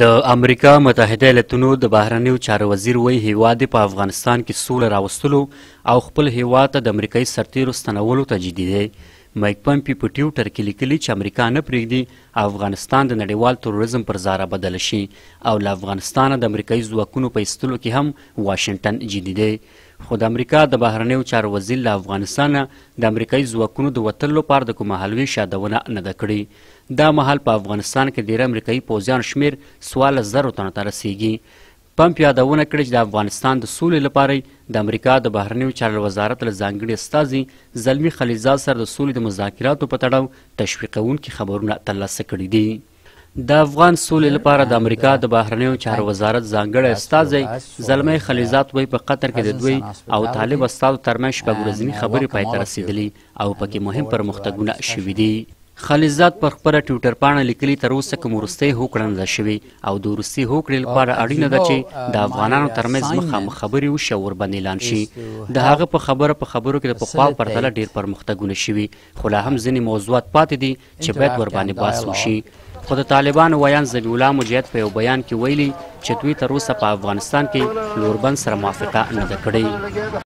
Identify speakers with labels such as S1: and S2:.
S1: د امریکا متحده ایالتونو د بهرنیو چارو وزیر وایي هیواد یې په افغانستان کې سوله راوستلو او خپل هیواد ته د امریکایي سرتیرو ستنولو ته جدي دی مایک پمپي په ټویټر کې لیکلي چې امریکا نه پرېږدي افغانستان د نړیوال تروریزم پر ځای رابدل شي او له افغانستانه د امریکایي ځواکونو په ایستلو کې هم واشنګټن جدي دی خو د امریکا د بهرنیو چارو وزیر له افغانستانه د امریکایي ځواکونو د وتلو لپاره د کومه حلویش یادونه نه ده کړې دا مهال په افغانستان کې ډېری امریکایي پوځیانو شمېر څوارلس زرو تنو ته رسېږي. پمپ یادونه کړې چې د افغانستان د سولې لپاره د امریکا د بهرنیو چارو وزارت له ځانګړي استازي زلمي خلیلزاد سره د سولې د مذاکراتو په تړاو تشویقونکي خبرونه ترلاسه کړي دي. د افغان سولې لپاره د امریکا د بهرنیو چارو وزارت ځانګړی استازی زلمی خلیزات وایي په قطر کې د دوی او طالب استازو ترمنځ شپږ ورځني خبرې پای ته رسېدلي او پکې مهم پرمختګونه شوي دي. خلیلزاد پر خپله ټویټرپاڼه لیکلي، تر اوسه کوم وروستۍ هوکړه نه ده شوې او د وروستي هوکړې لپاره اړینه ده چې د افغانانو ترمنځ مخامخ خبرې وشي او ورباندې اعلان شي. د هغه په خبره، په خبرو کې د پخوا په پرتله ډېر پرمختګونه شوي، خو لا هم ځینې موضوعات پاتې دي چې باید ورباندې بحث وشي. خو د طالبانو ویاند ذبیح الله مجاهد په یو بیان کې ویلي چې دوی تر اوسه په افغانستان کې له اوربند سره موافقه نه ده کړې.